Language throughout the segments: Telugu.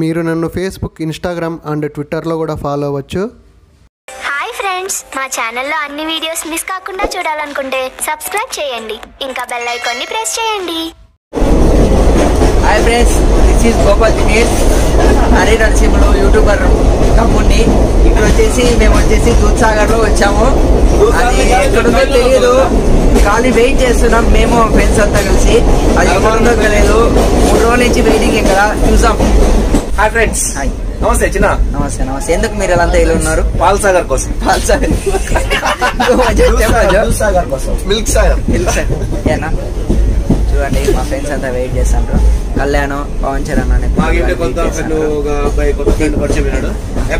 మీరు నన్ను ఫేస్బుక్ ఇన్స్టాగ్రామ్ అండ్ ట్విట్టర్లో కూడా ఫాలో అవ్వచ్చు. హాయ్ ఫ్రెండ్స్ మా ఛానల్లో అన్ని వీడియోస్ మిస్ కాకుండా చూడాలనుకుంటే సబ్స్క్రైబ్ చేయండి. ఇంకా బెల్ ఐకాన్ని ప్రెస్ చేయండి. Hi friends this is Gopal Dinesh Hari Narasimhulu youtuber తమ్ముడిని. ఇక్కడ వచ్చేసి మేము వచ్చేసి దూద్సాగర్లో వచ్చాము అది ఎక్కడుందో తెలియదు. కానీ వెయిట్ చేస్తున్నాం. మేము ఫ్రెండ్స్ అంతా కలిసి. అది ఎక్కడుందో తెలియదు మూడు రోజుల నుంచి వెయిటింగ్ ఇక్కడ. చూసాం హాయ్ ఫ్రెండ్స్ హాయ్ నమస్తే చిన్న. నమస్తే నమస్తే. ఎందుకు మీరు ఎలా ఇలా ఉన్నారు? పాల్ సాగర్ కోసం. పాల్సాగర్ సాగర్. కోసం. మిల్క్ సాగర్. తెలుసా ఏనా? చూడండి మా ఫ్రెండ్స్ అంతా వెయిట్ చేస్తాండ్రు. కళ్యాణ్ పవన్ చరణ్ అనే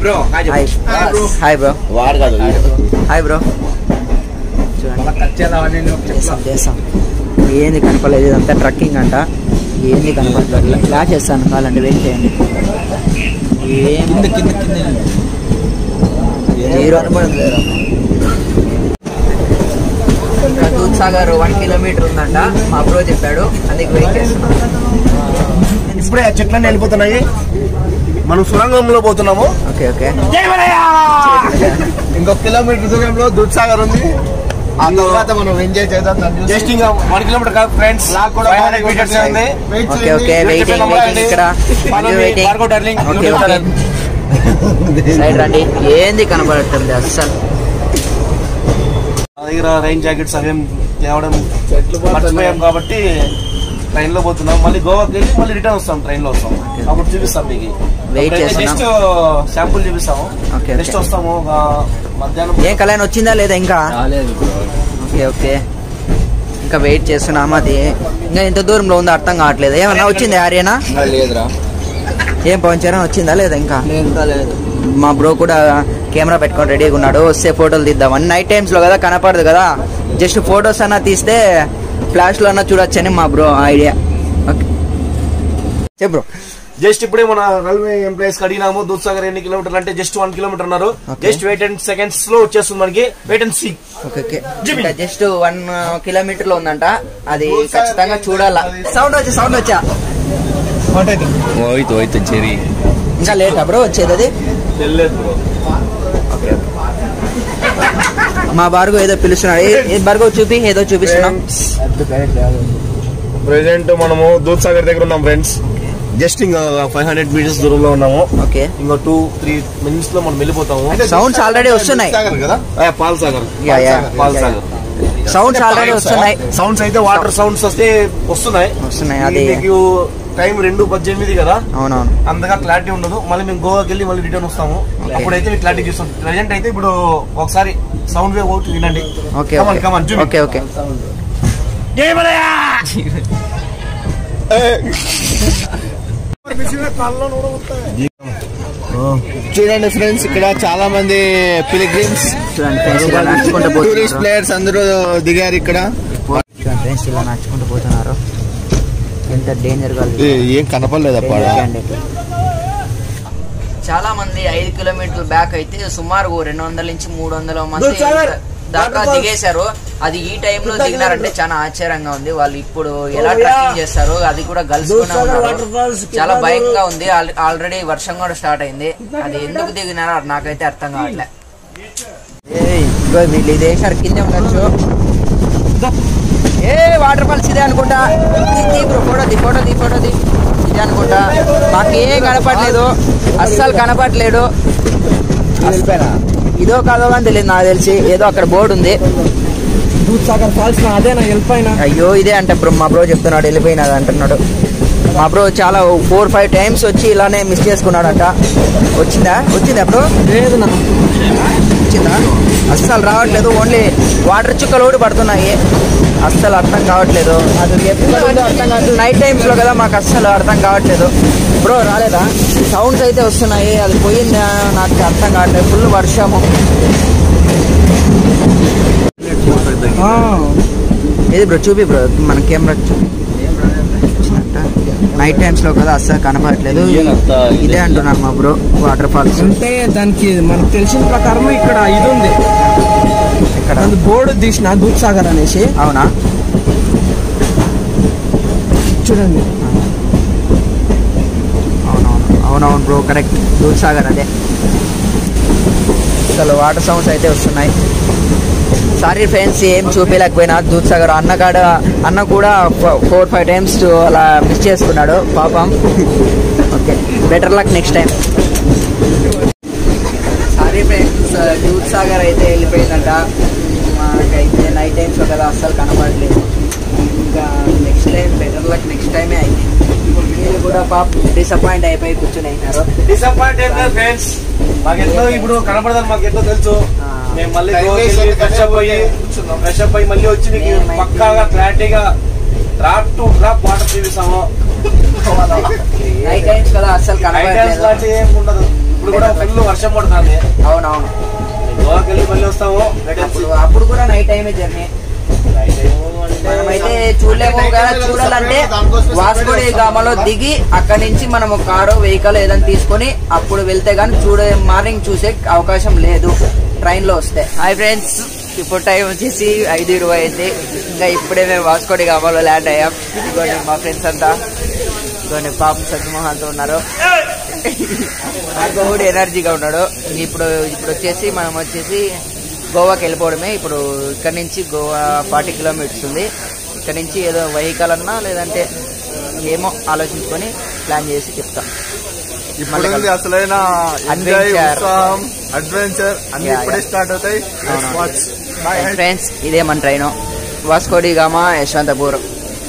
బ్రో హాయ్ హాయ్ చెప్పు. హాయ్ బ్రో వాడు కాదు. హాయ్ బ్రో చేస్తాం ఏంది కనపడలేదు? ఇదంతా ట్రక్కింగ్ అంట. ఏంది కనపడలేదు? ఇలా చేస్తాను. కావాలంటే వెయిట్ చేయండి. ఏం జీరో ఇంకా దూద్సాగర్ వన్ కిలోమీటర్ ఉందంట. మా బ్రో చెప్పాడు. అందుకు వెయిట్ చేస్తున్నాం. ఇప్పుడే ఆ చెట్లన్నీ వెళ్ళిపోతున్నాయి. మనం సురంగంలో పోతున్నాము. Okay okay. ఇంకొక కిలోమీటర్ దూరంలో దూద్సాగర్ ఉంది. ఆ తర్వాత మనం ఎంజాయ్ చేద్దాం జస్ట్ ఇంకా వన్ కిలోమీటర్ కాదు ఫ్రెండ్స్ కూడా ఫైవ్ హండ్రెడ్ మీటర్స్ ఉంది. ఓకే ఓకే వెయిటింగ్ వెయిటింగ్ ఇక్కడ. వెయిటింగ్ ఓకే ఓకే సైడ్ రండి. ఏంది కనబడుతుంది అస్సలు? మా దగ్గర రైన్ జాకెట్స్ అవేం తేవడం మర్చిపోయాం కాబట్టి ట్రైన్లో పోతున్నాం మళ్ళీ గోవాకి వెళ్ళి మళ్ళీ రిటర్న్ వస్తాం ట్రైన్లో వస్తాం అప్పుడు చూపిస్తాం మీకు. నెక్స్ట్ శాంపుల్ చూపిస్తాము. Okay, next. వస్తాము ఒక మధ్యాహ్నం. ఏం కళ్యాణ్ వచ్చిందా లేదా ఇంకా? Okay okay. ఇంకా వెయిట్ చేస్తున్నాం అది. ఇంకా ఎంత దూరంలో ఉందో అర్థం కావట్లేదు. ఏమన్నా వచ్చింది ఆర్యనా? లేదురా. ఏం పవన్ చరణ్ వచ్చిందా లేదా ఇంకా? మా బ్రో కూడా కెమెరా పెట్టుకొని రెడీగా ఉన్నాడు. వస్తే ఫోటోలు తీద్దామని. నైట్ టైమ్స్లో కదా కనపడదు కదా. జస్ట్ ఫొటోస్ అన్నా తీస్తే ఫ్లాష్లో అన్న చూడొచ్చని మా bro idea okay bro just ఇప్పుడే మన రైల్వే ఎంప్లాయీస్ అడిగినాము దూద్సాగర్ ఎన్ని కిలోమీటర్లు అంటే జస్ట్ వన్ కిలోమీటర్ ఉన్నారు జస్ట్ వెయిట్ అండ్ సెకండ్స్లో వచ్చేస్తుంది మనకి. Wait and see just one కిలోమీటర్లో ఉందంట. అది ఖచ్చితంగా చూడాలా. సౌండ్ వచ్చా సౌండ్ వచ్చా? ఇంకా లేట్ బ్రో వచ్చేది అది? తెలియదు బ్రో ఓకే మా భార్గవ్ ఏదో పిలుస్తున్నాడు. భార్గవ్ చూపి ఏదో చూపిస్తున్నాం. ప్రెసెంట్ మనము దూద్సాగర్ దగ్గర ఉన్నాం ఫ్రెండ్స్ జస్ట్ ఇంకా ఫైవ్ హండ్రెడ్ మీటర్స్ దూరంలో ఉన్నాము. ఓకే. ఇంకో టూ త్రీ మినిట్స్లో మనం వెళ్ళిపోతాము. సౌండ్స్ ఆల్రెడీ వస్తున్నాయి. పాల్ సాగర్. Yeah, yeah. పాల్ సాగర్ సౌండ్స్ ఆల్రెడీ వస్తున్నాయి. సౌండ్స్ అయితే వాటర్ సౌండ్స్ వస్తే వస్తున్నాయి. వస్తున్నాయి, అది- టైం రెండు పద్దెనిమిది కదా? అవునవును. అంతగా క్లారిటీ ఉండదు. మళ్ళీ మేము గోవాకి వెళ్ళి మళ్ళీ రిటర్న్ వస్తాము. అప్పుడైతే మీకు క్లారిటీ చూస్తాం ప్రజెంట్ అయితే ఇప్పుడు ఒకసారి సౌండ్ వేవ్ ఒకటి వినండి. Okay on, okay. Okay okay. చూడండి ఫ్రెండ్స్ ఇక్కడ చాలా మంది పిలిగ్రిమ్స్ టూరిస్ట్ ప్లేయర్స్ అందరూ దిగారు ఇక్కడ. ఫ్రెండ్స్ ఇలా నడుచుకుంటూ పోతున్నారు. ఎంత డేంజర్గా ఉంది. ఏ- కనపడలేదప్ప. చాలా మంది ఐదు కిలోమీటర్ల బ్యాక్ అయితే సుమారు రెండు వందల నుంచి మూడు వందల మంది దాకా దిగేశారు. అది ఈ టైంలో దిగినారంటే చాలా ఆశ్చర్యంగా ఉంది. వాళ్ళు ఇప్పుడు ఎలా ట్రెక్కింగ్ చేస్తారు అది కూడా గలుసుకునే ఉన్నారు. చాలా భయంగా ఉంది. ఆల్- ఆల్రెడీ వర్షం కూడా స్టార్ట్ అయింది. అది ఎందుకు దిగినారో అది నాకైతే అర్థం కావట్లే. ఏయ్, ఇగో వీళ్ళు ఇది వేసారు కిందే ఉండొచ్చు. ఏ వాటర్ ఫాల్స్ ఇదే అనుకుంటా? తీ బ్రో ఫోటో ది ఫోటో ది ఫోటో ది ఇదే అనుకుంటా. మాకేం కనపడలేదు. అస్సలు కనపడలేడు ఇదో కాదో అని తెలియదు నాకు తెలిసి. ఏదో అక్కడ బోర్డు ఉంది. అయ్యో ఇదే అంటే బ్రో. మా బ్రో చెప్తున్నాడు వెళ్ళిపోయినది అంటున్నాడు. మా బ్రో చాలా ఫోర్ ఫైవ్ టైమ్స్ వచ్చి ఇలానే మిస్ చేసుకున్నాడంట. వచ్చిందా? వచ్చిందా బ్రో? లేదు నా వచ్చిందా అస్సలు రావట్లేదు ఓన్లీ వాటర్ చుక్కలు కూడా పడుతున్నాయి. అస్సలు అర్థం కావట్లేదు. అది ఎప్పుడు అర్థం కావట్లేదు నైట్ టైమ్స్లో కదా మాకు అస్సలు అర్థం కావట్లేదు. బ్రో రాలేదా? సౌండ్స్ అయితే వస్తున్నాయి. అది పోయిందా? నాకు అర్థం కావట్లేదు. ఫుల్ వర్షము. ఏది బ్రో చూపి బ్రో మన కెమెరా చూపి. నైట్ టైమ్స్లో కదా అస్సలు కనపడట్లేదు. ఇదే అంటున్నారు మా బ్రో వాటర్ ఫాల్స్ అంటే దానికి మనకు తెలిసిన ప్రకారం ఇక్కడ ఇది ఉంది ఇక్కడ బోర్డు తీసిన దూద్ సాగర్ అనేసి. అవునా? చూడండి. అవునవును. అవునవును బ్రో కరెక్ట్ దూద్ సాగర్ అదే. అసలు వాటర్ సౌండ్స్ అయితే వస్తున్నాయి. సారీ ఫ్రెండ్స్ ఏం చూపించలేకపోయినా దూద్సాగర్ అన్న కాడ అన్న కూడా ఫోర్ ఫైవ్ టైమ్స్ అలా మిస్ చేసుకున్నాడు పాపం. Okay better luck next time sorry friends Dudhsagar అయితే వెళ్ళిపోయిందంట. మాకైతే నైట్ టైమ్స్ కదా అస్సలు కనపడలేదు ఇంకా next time better luck next టైమే అయితే వీళ్ళు కూడా పాప డిసప్పాయింట్ అయిపోయి కూర్చొని అయినారు. Disappoint friends. మాకు ఎంతో ఇప్పుడు కనపడదని మాకు ఎంతో తెలుసు. మేము మళ్ళీ ఫ్రెష్ అప్ అయ్యి ఫ్రెష్ అప్ అయ్యి మళ్ళీ వచ్చి నీకు పక్కాగా క్లారిటీగా డ్రాప్ టు డ్రాప్ వాటర్ చూపిస్తాము ఉండదు. ఇప్పుడు కూడా ఫుల్ వర్షం పడుతుంది. అవునవును. గోవాకి వెళ్ళి మళ్ళీ వస్తాము. అప్పుడు అప్పుడు కూడా నైట్ టైమే జర్నీ. మనమైతే చూడలేము కదా చూడాలంటే వాస్కోడి గామలో దిగి అక్కడి నుంచి మనము కారు వెహికల్ ఏదైనా తీసుకొని అప్పుడు వెళ్తే గానీ చూడే మార్నింగ్ చూసే అవకాశం లేదు. ట్రైన్లో వస్తే. హాయ్ ఫ్రెండ్స్ ఇప్పుడు టైం వచ్చేసి ఐదు ఇరవై అయింది. ఇంకా ఇప్పుడే మేము వాస్కోడి కావాలో ల్యాండ్ అయ్యాం. ఇదిగోండి మా ఫ్రెండ్స్ అంతా. ఇదిగోండి పాపం సత్యమోహన్తో ఉన్నారు. గోవుడు ఎనర్జీగా ఉన్నాడు. ఇప్పుడు ఇప్పుడు వచ్చేసి మనం వచ్చేసి గోవాకి వెళ్ళిపోవడమే. ఇప్పుడు ఇక్కడ నుంచి గోవా ఫార్టీ కిలోమీటర్స్ ఉంది. ఇక్కడ నుంచి ఏదో వెహికల్ అన్నా లేదంటే ఏమో ఆలోచించుకొని ప్లాన్ చేసి చెప్తాం. ఇప్పుడు అసలైన ఎంజాయ్ Adventure. ఉత్సాహం అడ్వెంచర్ అన్ని ఇప్పుడే. స్టార్ట్ అవుతాయి. ఫ్రెండ్స్ ఇదే మన train Vasco da Gama Yesvantpur.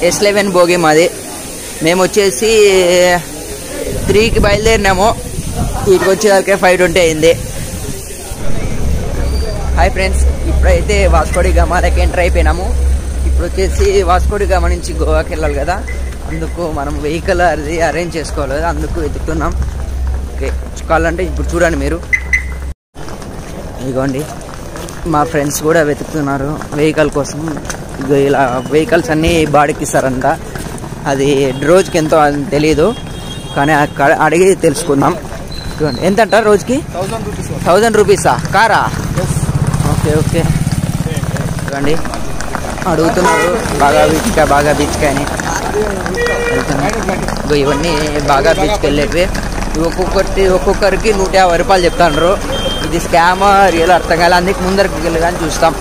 S eleven Bhogi మాది. మేము వచ్చేసి త్రీకి బయలుదేరినాము. ఇటుకు వచ్చేసరికి ఫైవ్ ట్వంటీ అయింది. హాయ్ ఫ్రెండ్స్ ఇప్పుడైతే వాస్కోడి గామాలకి ఎంటర్ అయిపోయినాము. ఇప్పుడు వచ్చేసి వాస్కోడి గామా నుంచి గోవాకి వెళ్ళాలి కదా. అందుకు మనం వెహికల్ అది అరేంజ్ చేసుకోవాలి. అందుకు వెతుకుతున్నాం. ఓకే కావాలంటే ఇప్పుడు చూడండి మీరు. ఇదిగోండి. మా ఫ్రెండ్స్ కూడా వెతుకుతున్నారు వెహికల్ కోసం. ఇలా వెహికల్స్ అన్నీ బాడీకి ఇస్తారంట అది రోజుకి ఎంతో తెలియదు కానీ అక్కడ అడిగి తెలుసుకుందాం. ఇదిగోండి. ఎంత అంటారు రోజుకి థౌజండ్ రూపీసా కారా? Okay okay. ఇవ్వండి అడుగుతున్నారు. బాగా బీచ్కా బాగా బీచ్కా అని ఇవన్నీ బాగా బీచ్కి వెళ్ళేటివి. ఒక్కొక్కటి ఒక్కొక్కరికి నూట యాభై రూపాయలు చెప్తాండ్రు. ఇది స్కామ్ రియల్ అర్థం కాలే. అందుకు ముందరికి వెళ్ళి కానీ చూస్తాం.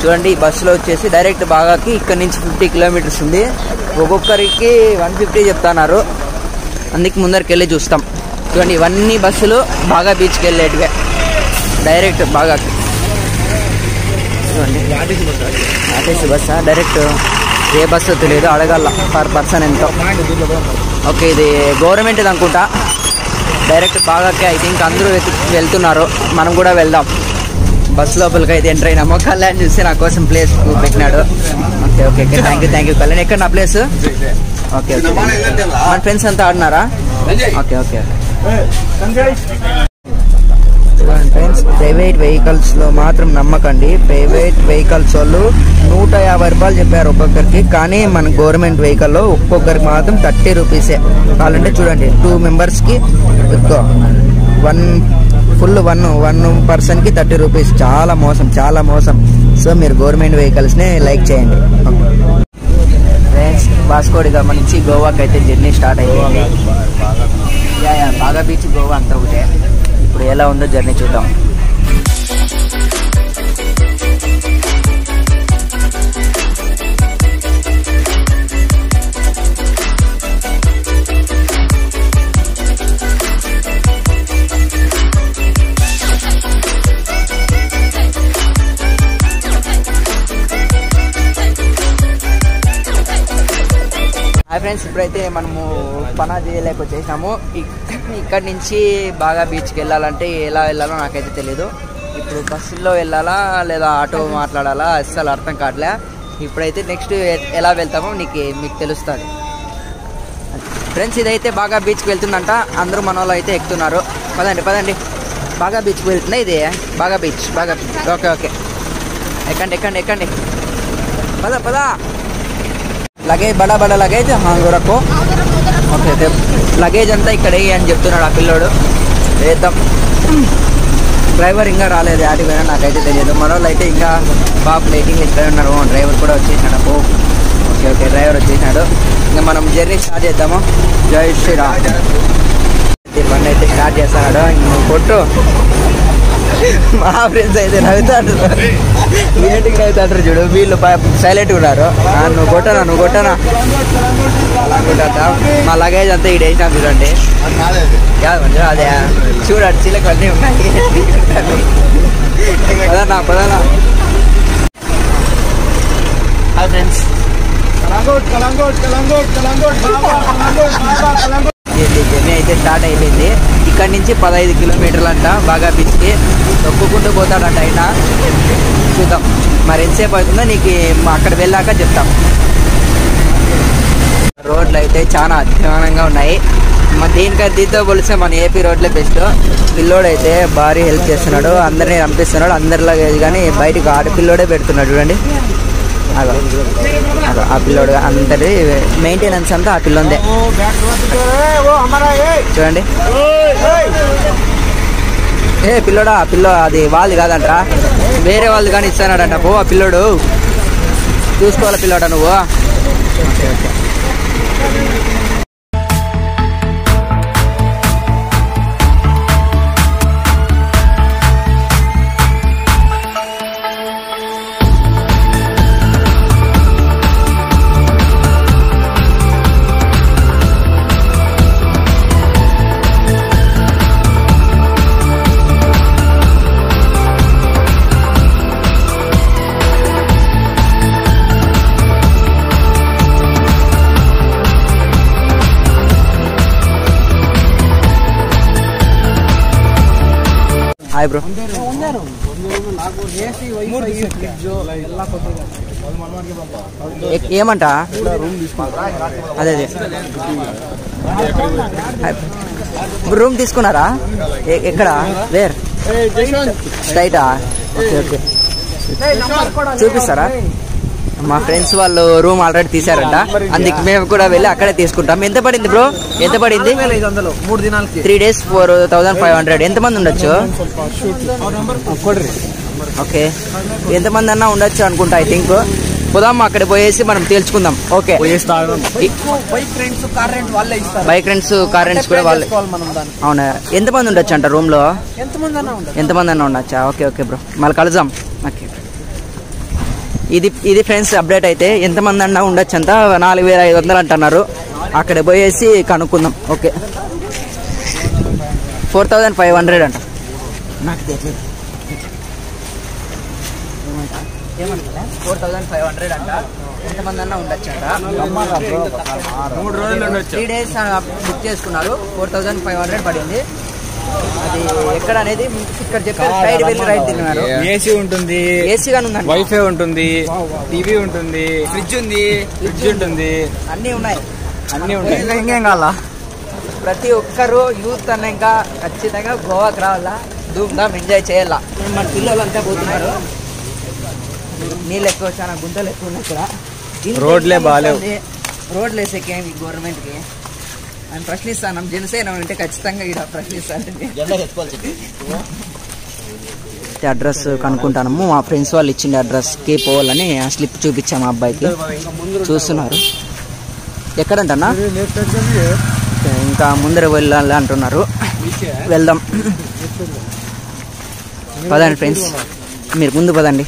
చూడండి ఈ బస్సులో వచ్చేసి డైరెక్ట్ బాగాకి ఇక్కడ నుంచి ఫిఫ్టీ కిలోమీటర్స్ ఉంది. ఒక్కొక్కరికి వన్ ఫిఫ్టీ చెప్తున్నారు. అందుకు ముందరికి వెళ్ళి చూస్తాం. చూడండి ఇవన్నీ బస్సులు బాగా బీచ్కి వెళ్ళేటివే. డైరెక్ట్ బాగాకి. చూడండి ఆర్టీసీ బస్సా డైరెక్ట్ ఏ బస్సు తెలియదు అడగాల పర్ పర్సన్ ఎంతో. ఓకే ఇది గవర్నమెంట్ అనుకుంటా. డైరెక్ట్ బాగాకే ఐ థింక్ అందరూ వెళ్తున్నారు. మనం కూడా వెళ్దాం. బస్ లోపలికి అయితే ఎంటర్ అయినాము. కళ్యాణ్ చూస్తే నా కోసం ప్లేస్ పెట్టినాడు. Okay okay okay thank you thank you Kalyan ఎక్కడ నా ప్లేస్ ఓకే ఓకే. మన ఫ్రెండ్స్ అంతా ఆడినారా? Okay okay. ఫ్రెండ్స్ ప్రైవేట్ వెహికల్స్లో మాత్రం నమ్మకండి. ప్రైవేట్ వెహికల్స్ వాళ్ళు నూట యాభై రూపాయలు చెప్పారు ఒక్కొక్కరికి కానీ మన గవర్నమెంట్ వెహికల్లో ఒక్కొక్కరికి మాత్రం థర్టీ రూపీసే. కావాలంటే చూడండి టూ మెంబర్స్కి వన్ ఫుల్ వన్ వన్ పర్సన్కి థర్టీ రూపీస్. చాలా మోసం చాలా మోసం. సో మీరు గవర్నమెంట్ వెహికల్స్నే లైక్ చేయండి. ఫ్రెండ్స్ వాస్కోడి గమనించి గోవాకి అయితే జర్నీ స్టార్ట్ అయ్యింది. యా యా బాగా బీచ్ గోవా అంతా ఒకటే. ఇప్పుడు ఎలా ఉందో జర్నీ చూద్దాం. హాయ్ ఫ్రెండ్స్ ఇప్పుడైతే మనము పనాజీ లేక వచ్చేసాము ఇక్కడ నుంచి బాగా బీచ్కి వెళ్ళాలంటే ఎలా వెళ్ళాలో నాకైతే తెలియదు ఇప్పుడు బస్సులో వెళ్ళాలా లేదా ఆటో మాట్లాడాలా? అస్సలు అర్థం కావట్లే. ఇప్పుడైతే నెక్స్ట్ ఎలా వెళ్తామో నీకు మీకు తెలుస్తుంది. ఫ్రెండ్స్ ఇదైతే బాగా బీచ్కి వెళ్తుందంట. అందరూ మన వాళ్ళు అయితే ఎక్కుతున్నారు. పదండి పదండి. బాగా బీచ్కి వెళ్తుందా ఇది? బాగా బీచ్ బాగా ఓకే ఓకే. ఎక్కండి ఎక్కండి ఎక్కండి. పద పదా. లగేజ్ బడా బడా లగేజ్ హాంగ్ రక్కో ఓకే అయితే లగేజ్ అంతా ఇక్కడ అని చెప్తున్నాడు ఆ పిల్లోడు. వేద్దాం డ్రైవర్ ఇంకా రాలేదు. యాడి పోయినా నాకైతే తెలియదు. మన వాళ్ళు అయితే ఇంకా బాబు లైటింగ్ ఇక్కడే ఉన్నారు. డ్రైవర్ కూడా వచ్చేసాడు అప్పు ఓకే ఓకే. డ్రైవర్ వచ్చేసాడు ఇంకా మనం జర్నీ స్టార్ట్ చేద్దాము. జై శ్రీరామ్. బండి అయితే స్టార్ట్ చేస్తాడు. ఇంక కొట్టు. మా ఫ్రెండ్స్ అయితే నవ్వుతాడు ఏంటికి నవ్వుతాడు చూడు. వీళ్ళు సైలెంట్ ఉన్నారు. నువ్వు కొట్టనా నువ్వు కొట్టనా? అలా కొట్టా మా లగేజ్ అంతా ఇక్కడ వేసినా చూడండి. కాదు అదే చూడండి చిలకలు అన్నీ ఉన్నాయి. పదనా పదనా? హాయ్ ఫ్రెండ్స్ జర్నీ అయితే స్టార్ట్ అయిపోయింది. ఇక్కడ నుంచి పదహైదు కిలోమీటర్లు అంట బాగా పిచ్చి తొక్కుకుంటూ పోతాడంట ఆయన. చూద్దాం. మరి ఎంతసేపు అవుతుందో నీకు అక్కడ వెళ్ళాక చెప్తాం. రోడ్లు అయితే చాలా అధ్వానంగా ఉన్నాయి. మన దీనికంటే దీంతో పోలిస్తే మన ఏపీ రోడ్లే బెస్ట్. పిల్లోడు అయితే భారీ హెల్ప్ చేస్తున్నాడు. అందరినీ పంపిస్తున్నాడు అందరిలాగే కానీ బయటకు ఆడపిల్లోడే పెడుతున్నాడు చూడండి. ఆ పిల్లోడు అందరి మెయింటెనెన్స్ అంతా ఆ పిల్లందే. చూడండి. ఏ పిల్లోడా ఆ పిల్లో అది వాళ్ళది కాదంటరా. వేరే వాళ్ళది కానీ ఇస్తానాడంట. పో ఆ పిల్లోడు. చూసుకోవాలి పిల్లోడా నువ్వు? ఏమంట? అదే అదే. రూమ్ తీసుకున్నారా? ఎక్కడ? వేర్? స్ట్రైటా? Okay okay. చూపిస్తారా? మా ఫ్రెండ్స్ వాళ్ళు రూమ్ ఆల్రెడీ తీసారంట అందుకు మేము కూడా వెళ్ళి అక్కడే తీసుకుంటాం. ఎంత పడింది బ్రో? ఎంత పడింది? మూడు దినాలకి. Three days four thousand five hundred. ఎంతమంది ఉండొచ్చు? ఓకే. ఎంతమంది అన్నా ఉండొచ్చు అనుకుంటా ఐ థింక్. పోదాం అక్కడ పోయేసి మనం తేల్చుకుందాం. Okay. Bike rents car rents కూడా వాళ్ళే. అవునా? ఎంతమంది ఉండొచ్చు అంట రూమ్లో? ఎంతమంది అన్నా ఉండొచ్చా. ఓకే ఓకే బ్రో మళ్ళీ కలుద్దాం. ఓకే. ఇది ఇది ఫ్రెండ్స్ అప్డేట్ అయితే ఎంతమంది అన్నా ఉండొచ్చు అంట? నాలుగు వేల ఐదు వందలు అంటున్నారు. అక్కడ పోయేసి కనుక్కుందాం. Okay. Four thousand five hundred అంట. నాకు తెలియదు. ఏమంటారా ఫోర్ థౌజండ్ ఫైవ్ హండ్రెడ్ అంట. ఎంతమంది అన్నా ఉండొచ్చు అంట మూడు రోజులు త్రీ డేస్ బుక్ చేసుకున్నారు. ఫోర్ థౌజండ్ ఫైవ్ హండ్రెడ్ పడింది. అది ఎక్కడ అనేది ఇక్కడ చెప్పారు. సైడ్ వెళ్ళి రైట్ తిన్నారు ఏసీ ఉంటుంది. ఏసీ గాని ఉందండి వైఫై ఉంటుంది. టీవీ ఉంటుంది. ఫ్రిడ్జ్ ఉంది. ఫ్రిడ్జ్ ఉంటుంది. అన్నీ ఉన్నాయి. అన్ని ఉంటాయి. ఇంకేం కావాలా? ప్రతి ఒక్కరు యూత్ అన్న ఇంకా ఖచ్చితంగా గోవాకి రావాలా. ధూమ్ ధామ్ ఎంజాయ్ చేయాలా. మన పిల్లలంతా పోతున్నారు. నీళ్ళు ఎక్కువ చాలా గుంతలు ఎక్కువ ఉన్నాయి ఇక్కడ రోడ్లే. వస్తుంది? రోడ్లు వేసేకేం ఈ గవర్నమెంట్కి? అని ప్రశ్నిస్తాను జనసేన ఉంటే ఖచ్చితంగా ఇక్కడ ప్రశ్నిస్తానండి. అడ్రస్ కనుక్కుంటాము మా ఫ్రెండ్స్ వాళ్ళు ఇచ్చిన అడ్రస్కి పోవాలని ఆ స్లిప్ చూపించాము ఆ అబ్బాయికి. చూస్తున్నారు. ఎక్కడంటన్నా? ఇంకా ముందర వెళ్ళాలి అంటున్నారు. వెళ్దాం. పదండి ఫ్రెండ్స్. మీరు ముందు పదండి.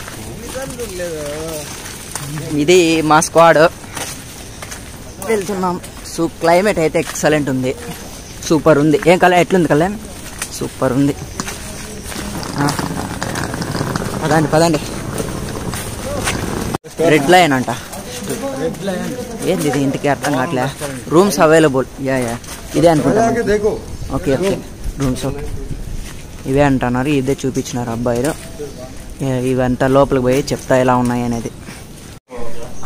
ఇది మా స్క్వాడ్ వెళ్తున్నాం. సూ క్లైమేట్ అయితే ఎక్సలెంట్ ఉంది. సూపర్ ఉంది. ఏం కళ్యాణ్ ఎట్లుంది కళ్యాణ్ సూపర్ ఉంది. పదండి పదండి. రెడ్ లైన్ అంట. ఏంది ఇది? ఇంటికి అర్థం కావట్లే. రూమ్స్ అవైలబుల్ యా యా ఇదే అనుకుంటా. ఓకే ఓకే రూమ్స్ ఓకే ఇవే అంటున్నారు. ఇదే చూపించినారు అబ్బాయిలు. ఇవంతా లోపలికి పోయి చెప్తా ఎలా ఉన్నాయి అనేది.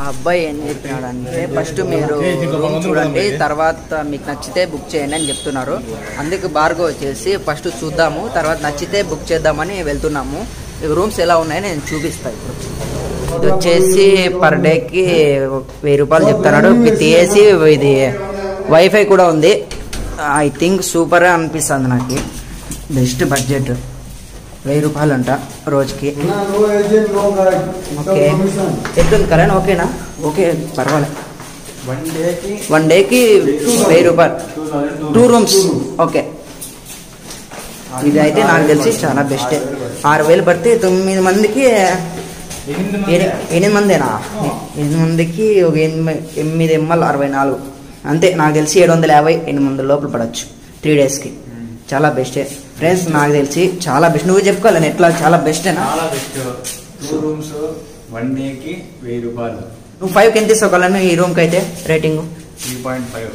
ఆ అబ్బాయి ఏం చెప్పినాడు అంటే ఫస్ట్ మీరు రూమ్ చూడండి తర్వాత మీకు నచ్చితే బుక్ చేయండి అని చెప్తున్నారు. అందుకు బార్గో వచ్చేసి ఫస్ట్ చూద్దాము తర్వాత నచ్చితే బుక్ చేద్దామని వెళ్తున్నాము. రూమ్స్ ఎలా ఉన్నాయని నేను చూపిస్తాను ఇప్పుడు. ఇది వచ్చేసి పర్ డేకి వెయ్యి రూపాయలు చెప్తున్నాడు. విత్ ఏసీ ఇది వైఫై కూడా ఉంది. ఐ థింక్ సూపర్ అనిపిస్తుంది నాకు. Best budget. వెయ్యి రూపాయలు అంట రోజుకి ఓకే. ఎట్లుంది కళ్యాణ్ ఓకేనా? ఓకే పర్వాలేదు వన్ డేకి వెయ్యి రూపాయలు. Two rooms okay. ఇది అయితే నాకు తెలిసి చాలా బెస్టే ఆరు వేలు పడితే తొమ్మిది మందికి ఎని- ఎనిమిది మందేనా? ఎనిమిది మందికి ఒక ఎనిమిది ఎనిమిది ఎంఎల్ అరవై నాలుగు. అంతే నాకు తెలిసి ఏడు వందల యాభై ఎనిమిది వందల లోపల పడవచ్చు త్రీ డేస్కి చాలా బెస్టే ఫ్రెండ్స్ నాకు తెలిసి చాలా బెస్ట్ నువ్వు చెప్పుకోవాలి ఎట్లా చాలా బెస్టేనా చాలా బెస్ట్ టూ రూమ్స్ వన్ డేకి వెయ్యి రూపాయలు. నువ్వు ఫైవ్కి ఎంత ఇస్తావు ఈ రూమ్కి అయితే rating three point five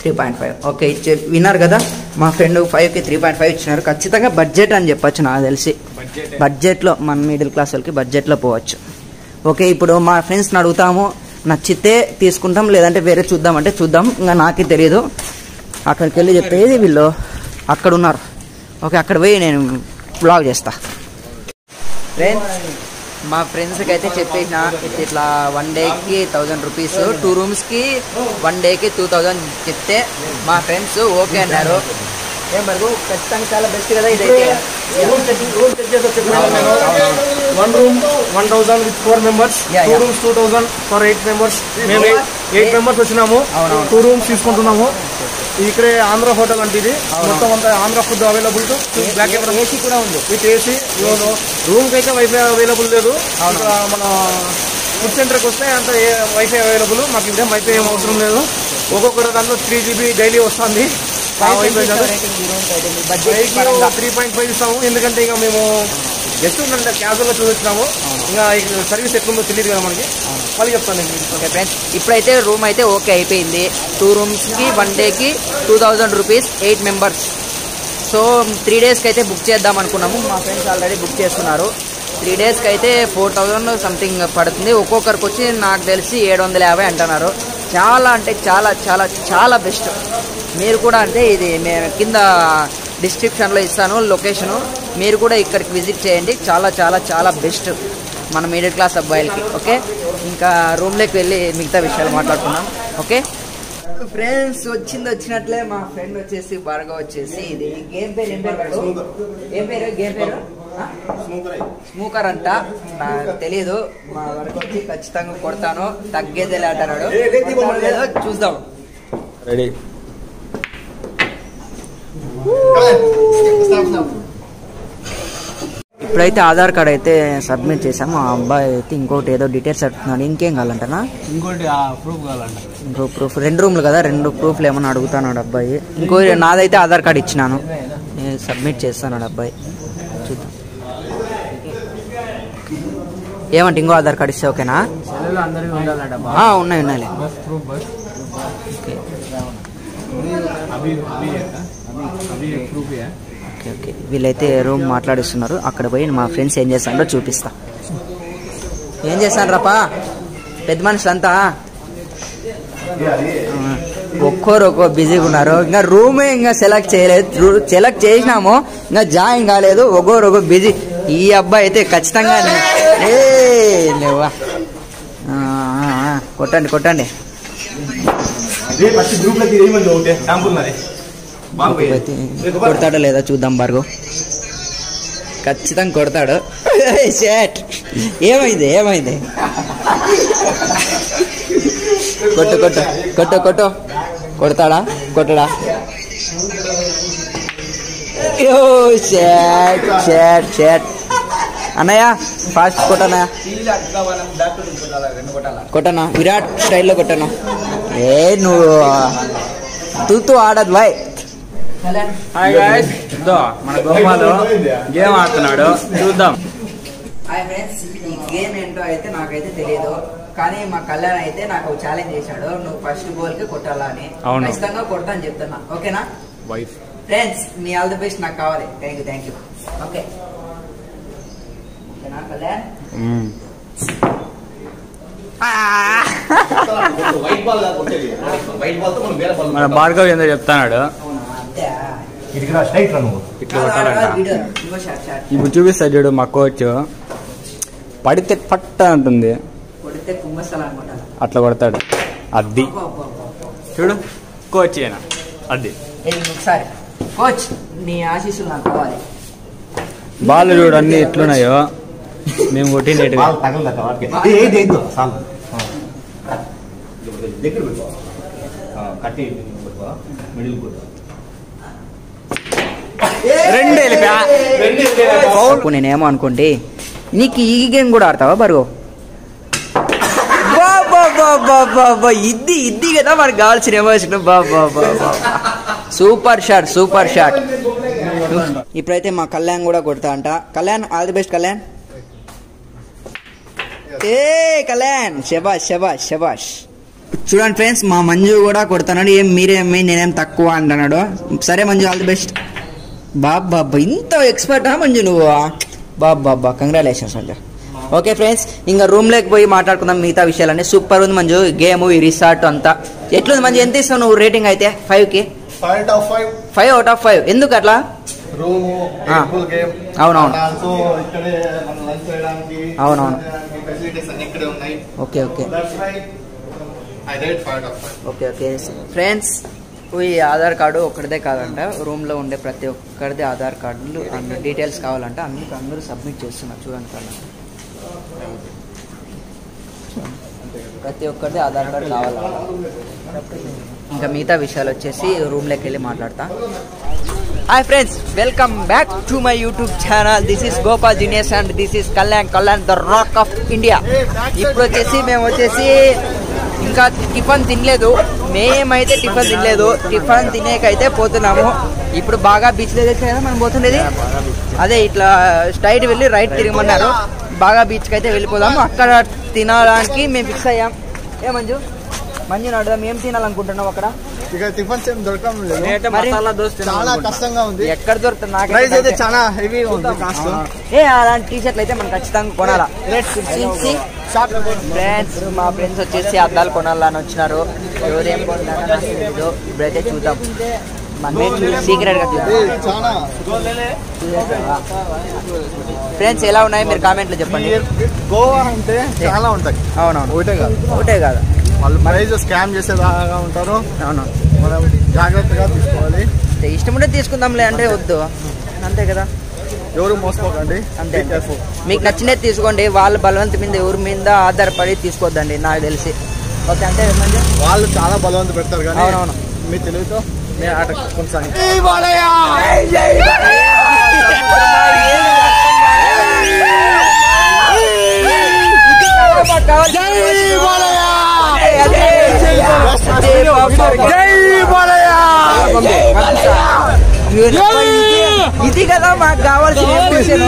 three point five okay ఇచ్చే విన్నారు కదా? మా ఫ్రెండ్ ఫైవ్కి త్రీ పాయింట్ ఫైవ్ ఇచ్చినారు. ఖచ్చితంగా బడ్జెట్ అని చెప్పొచ్చు నాకు తెలిసి. బడ్జెట్ బడ్జెట్లో మన మిడిల్ క్లాస్ వాళ్ళకి బడ్జెట్లో పోవచ్చు. ఓకే ఇప్పుడు మా ఫ్రెండ్స్ని అడుగుతాము. నచ్చితే తీసుకుంటాం లేదంటే వేరే చూద్దాం అంటే చూద్దాం. ఇంకా నాకే తెలియదు అక్కడికి వెళ్ళి చెప్పేది వీళ్ళు. అక్కడ ఉన్నారు ఓకే అక్కడ పోయి నేను బ్లాగ్ చేస్తా. ఫ్రెండ్స్ మా ఫ్రెండ్స్కి అయితే చెప్పేసిన ఇట్లా వన్ డేకి థౌజండ్ రూపీస్ టూ రూమ్స్కి వన్ డేకి టూ థౌజండ్ చెప్తే మా ఫ్రెండ్స్ ఓకే అన్నారు. ఏం మరుగు ఖచ్చితంగా చాలా బెస్ట్ కదా ఇదైతే. One room one thousand with four members two. Rooms two thousand for eight members మేము ఎయిట్ మెంబర్స్ వచ్చినాము. టూ రూమ్స్ తీసుకుంటున్నాము. ఇక్కడే ఆంధ్ర హోటల్ అంటే ఇది. మొత్తం అంతా ఆంధ్ర ఫుడ్ అవైలబుల్ బ్లాక్ ఏసీ కూడా ఉంది. With AC. రూమ్కి అయితే వైఫై అవైలబుల్ లేదు. మన ఫుడ్ సెంటర్కి వస్తే అంత వైఫై అవైలబుల్ మాకు ఇదే వైఫై ఏం అవసరం లేదు. ఒక్కొక్కటి దాంట్లో త్రీ జీబీ డైలీ వస్తుంది. త్రీ పాయింట్ ఫైవ్ ఇస్తాము. ఎందుకంటే ఇక మేము జస్ట్ అంటే క్యాజువల్గా చూపించినాము ఇంకా సర్వీస్ ఎట్లుందో తెలియదు కదా మనకి. మళ్ళీ చెప్తాను ఓకే ఫ్రెండ్స్ ఇప్పుడైతే రూమ్ అయితే ఓకే అయిపోయింది. టూ రూమ్స్కి వన్ డేకి two thousand rupees eight members so three డేస్కి అయితే బుక్ చేద్దాం అనుకున్నాము. మా ఫ్రెండ్స్ ఆల్రెడీ బుక్ చేస్తున్నారు. త్రీ డేస్కి అయితే ఫోర్ థౌజండ్ సంథింగ్ పడుతుంది. ఒక్కొక్కరికి వచ్చి నాకు తెలిసి ఏడు వందల యాభై అంటున్నారు. చాలా అంటే చాలా చాలా చాలా బెస్ట్ మీరు కూడా అంటే ఇది నేను కింద డిస్క్రిప్షన్లో ఇస్తాను లొకేషను మీరు కూడా ఇక్కడికి విజిట్ చేయండి చాలా చాలా చాలా బెస్ట్ మన మిడిల్ క్లాస్ అబ్బాయిలకి ఓకే ఇంకా రూమ్లోకి వెళ్ళి మిగతా విషయాలు మాట్లాడుకుందాం ఓకే ఫ్రెండ్స్ వచ్చింది వచ్చినట్లే మా ఫ్రెండ్ వచ్చేసి భార్గవ్ వచ్చేసి ఇది గేమ్ పేరు ఏం పేరు? ఏం పేరు గేమ్ పేరు? స్మూకర్ అంట నాకు తెలియదు మా వరకు వచ్చి ఖచ్చితంగా కొడతాను తగ్గేదేలే అంటున్నాడు చూద్దాం రెడీ ఇప్పుడైతే ఆధార్ కార్డ్ అయితే సబ్మిట్ చేసాము ఆ అబ్బాయి అయితే ఇంకోటి ఏదో డీటెయిల్స్ అడుగుతున్నాడు. ఇంకేం కావాలంటనా? ఇంకోటి ప్రూఫ్ కావాలంట. ఇంకో ప్రూఫ్ రెండు రూమ్లు కదా? రెండు ప్రూఫ్లు ఏమన్నా అడుగుతాడు అబ్బాయి. ఇంకో నాదైతే ఆధార్ కార్డ్ ఇచ్చినాను. నేను సబ్మిట్ చేస్తాను అబ్బాయి. చూద్దాం. ఏమంటే ఇంకో ఆధార్ కార్డ్ ఇస్తే ఓకేనా? ఉన్నాయి ఉన్నాయి. ఓకే. Okay okay. వీళ్ళైతే రూమ్ మాట్లాడిస్తున్నారు. అక్కడ పోయి మా ఫ్రెండ్స్ ఏం చేస్తారో చూపిస్తా. ఏం చేస్తాను రాపా పెద్ద మనుషులు అంతా ఒక్కోరు ఒక్కో బిజీగా ఉన్నారు. ఇంకా రూమే ఇంకా సెలెక్ట్ చేయలేదు. సెలెక్ట్ చేసినాము. ఇంకా జాయిన్ కాలేదు. ఒక్కోరు ఒక్కో బిజీ. ఈ అబ్బాయి అయితే ఖచ్చితంగా లేవా? కొట్టండి కొట్టండి. శాంపుల్ మరి. కొడతాడో లేదా చూద్దాం భార్గవ్. ఖచ్చితంగా కొడతాడు. ఏమైంది ఏమైంది? కొట్టు కొట్టు కొట్టు కొట్టు. కొడతాడా? కొట్టడా? యో షేట్ అన్నయ్య ఫాస్ట్ కొట్టనా? కొట్టనా? విరాట్ స్టైల్లో కొట్టనా? ఏ నువ్వు. తూతూ ఆడదు బాయ్. హాయ్ గాయస్ ఇదో మన గోపాలు గేమ్ ఆడుతున్నాడు. చూద్దాం. హాయ్ ఫ్రెండ్స్ ఈ గేమ్ ఏంటో అయితే నాకైతే తెలియదు కానీ మా కళ్యాణ్ అయితే నాకు ఛాలెంజ్ చేశాడు. నువ్వు ఫస్ట్ గోల్కి కొట్టాలా అని. ఖచ్చితంగా కొడతా అని చెప్తున్నా. ఓకేనా? వైఫ్ ఫ్రెండ్స్ మీ ఆల్ ది బెస్ట్ నాకు కావాలి. Thank you thank you okay ఓకేనా కళ్యాణ్? వైట్ బాల్ వైట్ బాల్తో మనం వేరే బాల్ మన భార్గవ్ ఏందో చెప్తాడు అంతే ఇదికి రా స్ట్రైట్ రా నువ్వు. ఇట్లా కొట్టాలంట ఇప్పుడు చూపిస్తా చూడు మా కోచ్. పడితే పట్ట అంటుంది. అట్లా కొడతాడు. అది చూడు కోచ్ అయినా అది ఒకసారి. కోచ్ నీ ఆశీస్సులు నాకు కావాలి. బాల్ చూడు అన్ని ఎట్లున్నాయో. మేము కొట్టినట్టుగా రెండు నేనేమో అనుకుంటే నీకు ఈ గేమ్ కూడా ఆడతావా? బరువు. ఇది ఇది కదా మనకు కావాల్సిన ఎమోషన్ బాబా సూపర్ షాట్ సూపర్ షాట్. ఇప్పుడైతే మా కళ్యాణ్ కూడా కొడతా అంట. Kalyan all the best Kalyan. ఏ కళ్యాణ్. శబాష్ శబాష్ శబాష్ చూడండి ఫ్రెండ్స్ మా మంజు కూడా కొడుతున్నాడు ఏం మీరేమి నేనేం తక్కువ అంటున్నాడు. సరే మంజు ఆల్ ది బెస్ట్. బాబా ఇంత ఎక్స్పర్టా మంజు నువ్వు? బాబా కంగ్రాచులేషన్స్ మంజు. ఓకే ఫ్రెండ్స్ ఇంకా రూమ్లోకి పోయి మాట్లాడుకుందాం మిగతా విషయాలన్నీ. సూపర్ ఉంది మంజు గేమ్ ఈ రిసార్ట్ అంతా. ఎట్లుంది మంజు ఎంత ఇస్తావు నువ్వు రేటింగ్ అయితే? ఫైవ్కి? ఫైవ్ అవుట్ ఆఫ్ ఫైవ్ ఎందుకు అట్లా? అవునవును. అవునవును. Okay okay okay okay friends ఈ ఆధార్ కార్డు ఒక్కడిదే కాదంట. రూమ్లో ఉండే ప్రతి ఒక్కరిది ఆధార్ కార్డులు అన్ని డీటెయిల్స్ కావాలంట. అందుకు అందరూ సబ్మిట్ చేస్తున్నారు. చూడండి కన్నా ప్రతి ఒక్కరిది ఆధార్ కార్డు కావాలంట. ఇంకా మిగతా విషయాలు వచ్చేసి రూమ్లోకి వెళ్ళి మాట్లాడతా. Hi friends welcome back to my YouTube channel. This is Gopal Jinesh and this is Kalyan Kalyan the rock of India. ఇప్పుడు వచ్చేసి మేము వచ్చేసి ఇంకా టిఫిన్ తినలేదు. మేమైతే టిఫిన్ తినలేదు. టిఫిన్ తినేకైతే పోతున్నాము. ఇప్పుడు బాగా బీచ్ దగ్గరికి కదా మనం పోతుండేది అదే ఇట్లా స్ట్రైట్ వెళ్ళి రైట్ తిరగమన్నారు. బాగా బీచ్కి అయితే వెళ్ళిపోదాము. అక్కడ తినడానికి మేము ఫిక్స్ అయ్యాం. ఏ మంజు? మంజు నడుదాం ఏం తినాలనుకుంటున్నావు అక్కడ. ఇక టిఫిన్స్ ఏం దొరకడం లేదు. మసాలా దోశ చాలా కష్టంగా ఉంది. ఎక్కడ దొరుకుతుంది నాకు ప్రైస్ అయితే చాలా హెవీగా ఉంది కాస్ట్ ఏ అలాంటి టీ షర్ట్లు అయితే మనం ఖచ్చితంగా కొనాలా? ఫ్రెండ్స్ మా ఫ్రెండ్స్ వచ్చేసి అద్దాలు కొనాలని వచ్చినారు. ఎవరేం కొనాలని నాకు తెలీదు. ఇప్పుడైతే చూద్దాం. సీక్రెట్గా ఫ్రెండ్స్ ఎలా ఉన్నాయి? మీరు కామెంట్లు చెప్పండి. గోవా అంటే చాలా ఉంటాయి. అవునవును ఒకటే కాదు. ఒకటే కాదు. వాళ్ళు ప్రైజ్ స్కామ్ చేసేలాగా ఉంటారు అవును మనం జాగ్రత్తగా తీసుకోవాలి ఇష్టం ఉంటే తీసుకుందాంలే అంటే వద్దు అంతే కదా ఎవరు మోసపోకండి అంతే. మీకు నచ్చినది తీసుకోండి వాళ్ళ బలవంత మీద ఎవరి మీద ఆధారపడి తీసుకోవద్దండి నాకు తెలిసి ఓకే అంటే వాళ్ళు చాలా బలవంత పెడతారు కానీ అవునవును. మీ తెలివితో మీ ఆట కొనసాగి ఇది కదా మాకు కావాల్సిన ఎమోషన్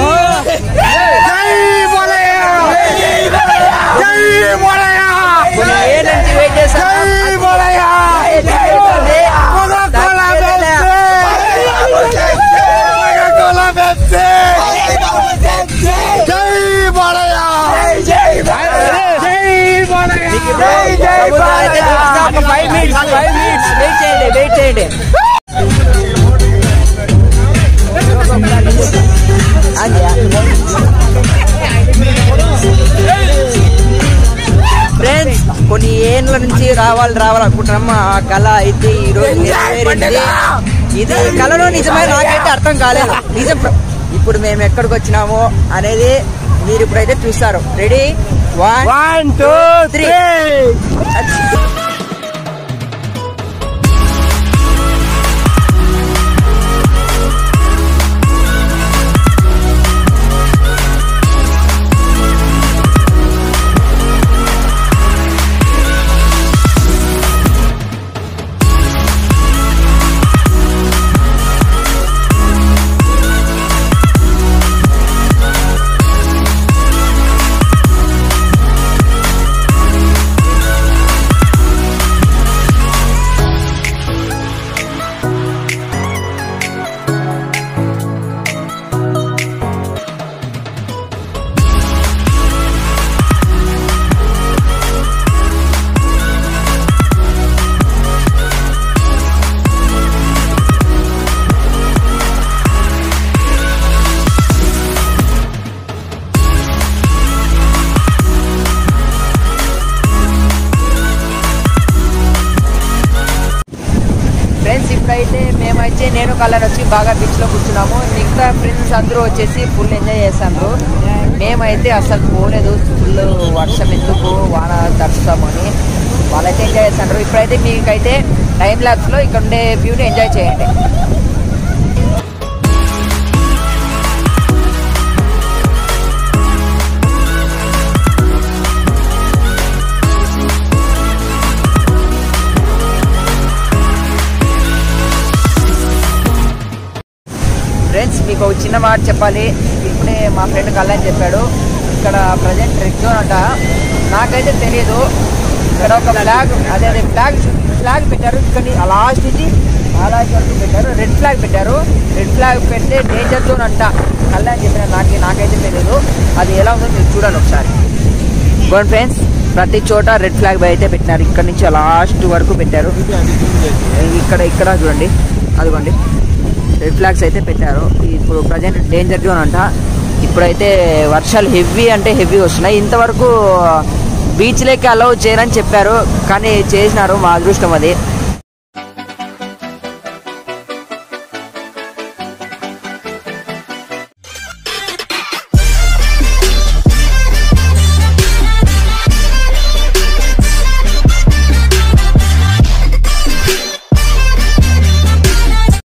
ఏ నుంచి వెయిట్ ఫైవ్ ఫ్రెండ్స్ కొన్ని ఏండ్ల నుంచి రావాలి రావాలి అనుకుంటున్నాం ఆ కళ అయితే ఈ రోజు నెరవేరింది. ఇది కళలో నిజమే నాకైతే అర్థం కాలేదు. నిజం ఇప్పుడు మేము ఎక్కడికి వచ్చినాము అనేది మీరు ఇప్పుడైతే చూస్తారు. రెడీ వన్ టూ త్రీ నేను కలర్ వచ్చి బాగా బీచ్లో కూర్చున్నాము. మిగతా ఫ్రెండ్స్ అందరూ వచ్చేసి ఫుల్ ఎంజాయ్ చేశారు. మేమైతే అసలు పోలేదు. ఫుల్ వర్షం ఎందుకు? వాన తడుస్తామని. వాళ్ళైతే ఎంజాయ్ చేస్తారు ఇప్పుడైతే మీకైతే టైం ల్యాబ్స్లో ఇక్కడ ఉండే వ్యూని ఎంజాయ్ చేయండి. ఫ్రెండ్స్ మీకు ఒక చిన్న మాట చెప్పాలి. ఇప్పుడే మా ఫ్రెండ్ కళ్యాణ్ చెప్పాడు. ఇక్కడ ప్రజెంట్ రెడ్ జోన్ అంట. నాకైతే తెలియదు ఇక్కడ ఒక ఫ్లాగ్ అదే అదే ఫ్లాగ్ ఫ్లాగ్ పెట్టారు. ఇక్కడ లాస్ట్ నుంచి లాస్ట్ వరకు పెట్టారు. రెడ్ ఫ్లాగ్ పెట్టారు. రెడ్ ఫ్లాగ్ పెడితే డేంజర్ జోన్ అంట. కళ్యాణ్ చెప్పిన నాకు నాకైతే తెలియదు అది ఎలా ఉందో మీరు చూడండి ఒకసారి. గోన్ ఫ్రెండ్స్ ప్రతి చోట రెడ్ ఫ్లాగ్ అయితే పెట్టినారు. ఇక్కడ నుంచి లాస్ట్ వరకు పెట్టారు. ఇక్కడ ఇక్కడ చూడండి. అదిగోండి. రెడ్ ఫ్లాగ్స్ అయితే పెట్టారు. ఇప్పుడు ప్రజెంట్ డేంజర్ జోన్ అంట. ఇప్పుడైతే వర్షాలు హెవీ అంటే హెవీ వస్తున్నాయి. ఇంతవరకు బీచ్లోకి అలౌ చేయరని చెప్పారు. కానీ చేసినారు మా అదృష్టం అది.